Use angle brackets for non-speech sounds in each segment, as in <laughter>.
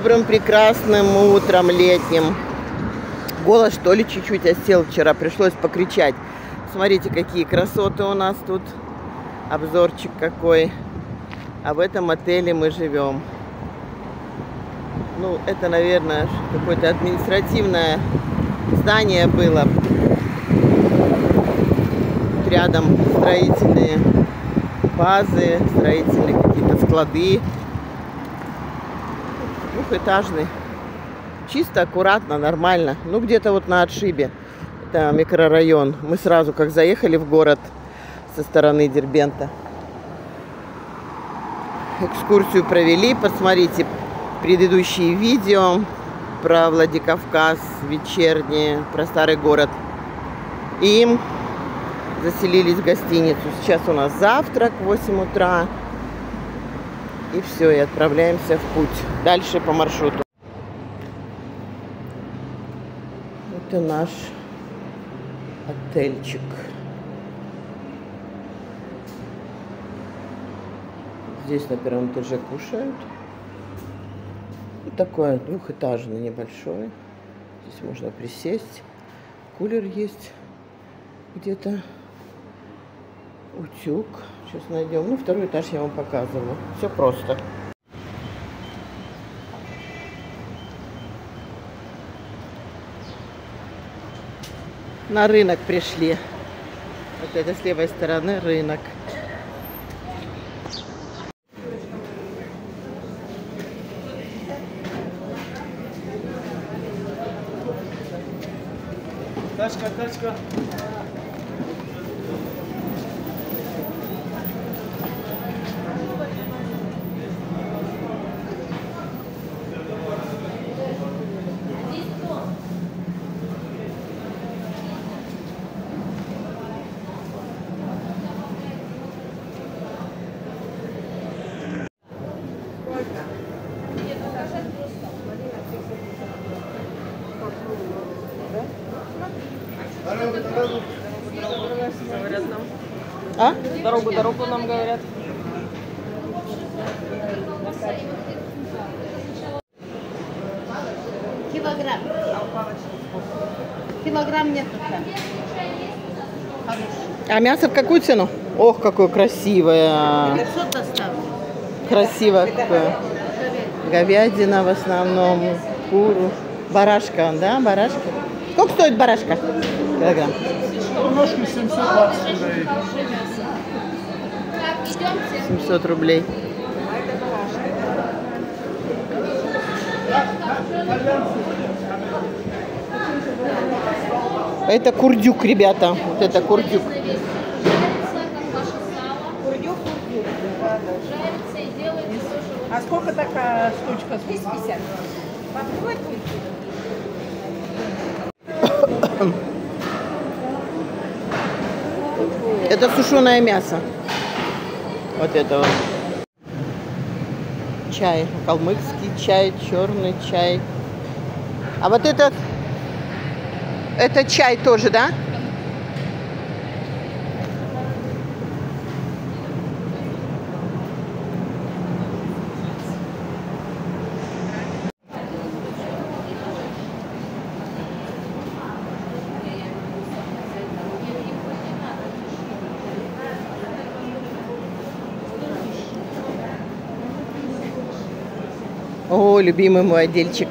добрым, прекрасным утром летним. Голос, что ли, чуть-чуть осел вчера, пришлось покричать. Смотрите, какие красоты у нас тут. Обзорчик какой. А в этом отеле мы живем. Ну, это, наверное, какое-то административное здание было. Тут рядом строительные базы, строительные какие-то склады двухэтажный. Чисто, аккуратно, нормально. Ну, где-то вот на отшибе. Это микрорайон. Мы сразу, как заехали в город со стороны Дербента. Экскурсию провели. Посмотрите предыдущие видео про Владикавказ, вечерние, про старый город. И заселились в гостиницу. Сейчас у нас завтрак в 8 утра. И все, и отправляемся в путь. Дальше по маршруту. Это наш отельчик. Здесь на первом этаже кушают. Вот такой двухэтажный, небольшой. Здесь можно присесть. Кулер есть где-то. Утюг. Сейчас найдем. Ну, второй этаж я вам показываю. Все просто. На рынок пришли. Вот это с левой стороны рынок. Тачка, тачка. А? Дорогу, дорогу нам говорят. Килограмм. Килограмм нет. А мясо в какую цену? Ох, какое красивое. 500 доставки. Красивое какое. Говядина в основном, куру. Барашка, да, барашка? Сколько стоит барашка? Килограмм. Ножки 720 рублей. 700 рублей. Это курдюк, ребята. Вот это курдюк. А сколько такая штучка? 250. Это сушеное мясо. Вот это вот. Чай. Калмыцкий чай, черный чай. А вот этот, это чай тоже, да? О, любимый мой отдельчик.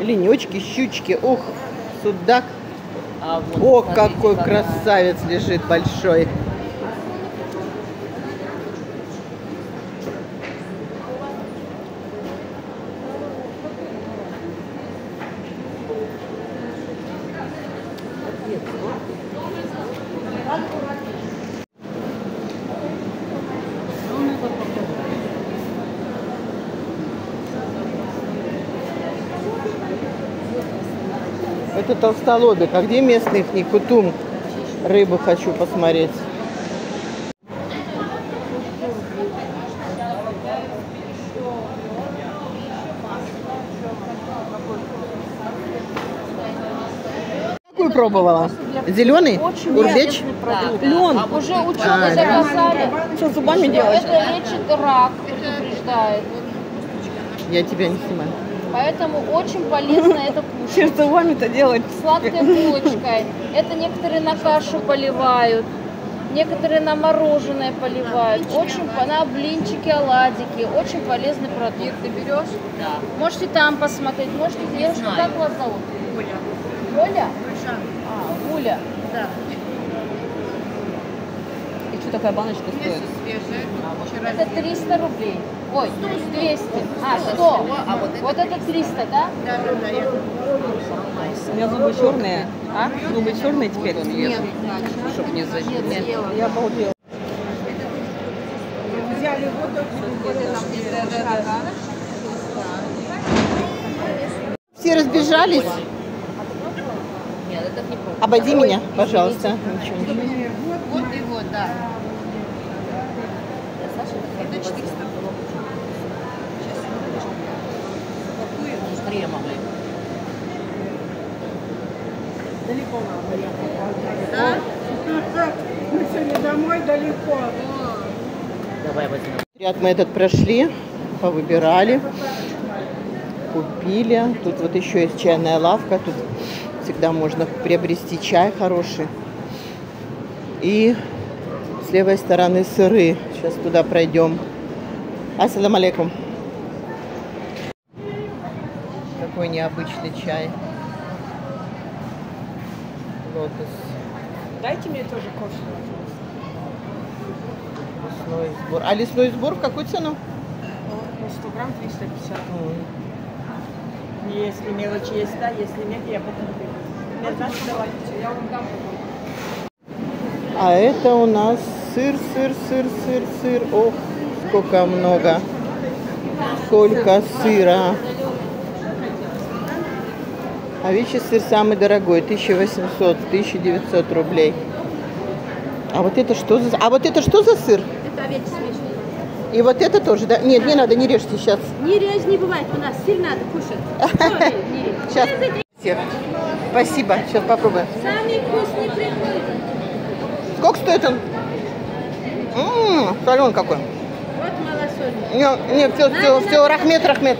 Ленечки, щучки, ух, судак. А вот, О, смотрите, какой красавец лежит большой. Это толстолобик. А где местный их кутум? Рыбу хочу посмотреть. Какую пробовала? Зеленый? Очень Урбеч? продукт. Лен, уже ученые А, доказали, Что зубами что делать? это лечит рак, предупреждает. Я тебя не снимаю. Поэтому очень полезно <laughs> это кушать. Что зубами-то делать? Сладкой булочкой. Это некоторые на кашу поливают. Некоторые на мороженое поливают. Очень по- на блинчики, оладики. Очень полезный продукт. Ты берешь? Да. Можете там посмотреть. Можете девушка, как вас зовут? Оля. Оля? А, Гуля. Да. И что такая баночка стоит? Это 300 рублей. Ой, 200. А, 100. вот, это 300, да? У меня зубы черные. А? Зубы черные теперь? Нет. Чтоб не Нет, съела. Я обалдела. Все разбежались? Обойди меня, пожалуйста. Ничего. Вот и вот, да. Это 400. Мы сегодня домой далеко. Ряд мы этот прошли, повыбирали, купили. Тут вот еще есть чайная лавка, тут всегда можно приобрести чай хороший. И с левой стороны сыры. Сейчас туда пройдем. Ассаламу алейкум. Какой необычный чай. Лотос. Дайте мне тоже кофе. Лесной сбор. А лесной сбор в какую цену? Ну, 100 грамм 350. М. Если мелочи есть, да, если нет, я потом я вам дам. А это у нас сыр, сыр, сыр, сыр, сыр. Ох, сколько много. Сколько сыра. Овечий сыр самый дорогой, 1800, 1900 рублей. А вот это что за... А вот это что за сыр? Это овечий смешанный. И вот это тоже, да? Нет, не надо, не режьте сейчас. Не режь, не бывает у нас. Сыр надо кушать. <laughs> Сейчас. Спасибо, сейчас попробуем. Самый вкусный приходит. Сколько стоит он? Ммм, солен какой. Вот малосольный. Не, не, все, все, все, рахмет, рахмет.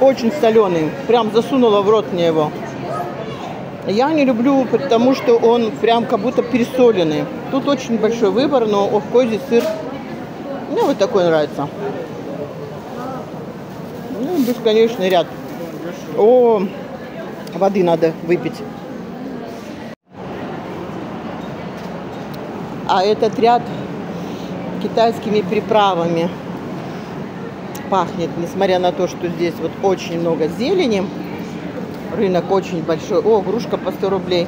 Очень соленый. Прям засунула в рот мне его. Я не люблю, потому что он прям как будто пересоленный. Тут очень большой выбор, но ох, козий сыр. Мне вот такой нравится. Ну, бесконечный ряд. О, воды надо выпить. А этот ряд китайскими приправами пахнет, несмотря на то, что здесь вот очень много зелени. Рынок очень большой. О, грушка по 100 рублей.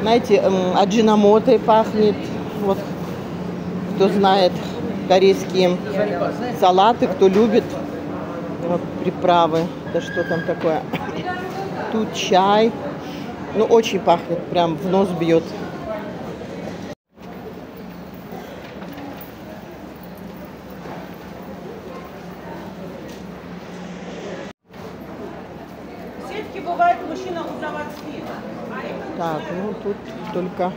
Знаете, м, аджиномотой пахнет. Вот, кто знает корейские салаты, кто любит вот, приправы. Да что там такое? Тут чай. Ну, очень пахнет, прям в нос бьет. Бывает мужчина заводских. Так, ну тут только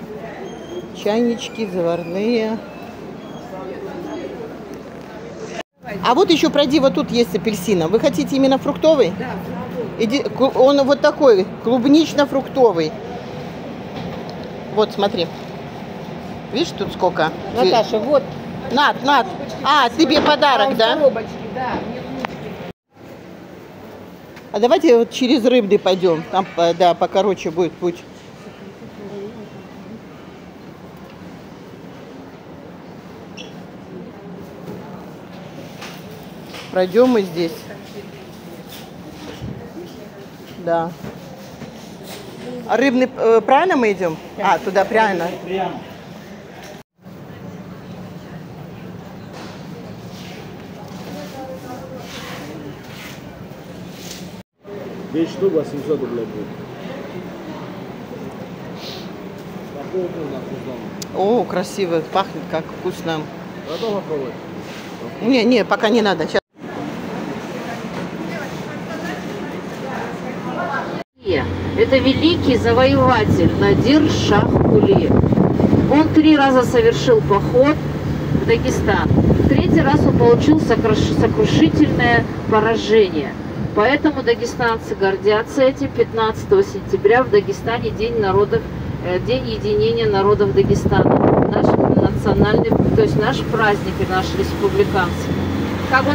чайнички заварные. А вот еще пройди, вот тут есть апельсина. Вы хотите именно фруктовый? Да. Иди, он вот такой, клубнично-фруктовый. Вот, смотри. Видишь, тут сколько? Наташа, вот. Над, Над. А, тебе подарок, да? Коробочки, да. А давайте вот через рыбный пойдем. Там, да, покороче будет путь. Пройдем мы здесь. Да. А рыбный, э, правильно мы идем? А, туда правильно. 10 штук 800 рублей будет. О, красиво, пахнет как вкусно. Готово? Не, не, пока не надо. Сейчас. Это великий завоеватель Надир Шахкули. Он три раза совершил поход в Дагестан. В третий раз он получил сокрушительное поражение – Поэтому дагестанцы гордятся этим. 15 сентября в Дагестане День народов, э, День единения народов Дагестана. Наш национальный, то есть наш праздник и наш республиканский. Как у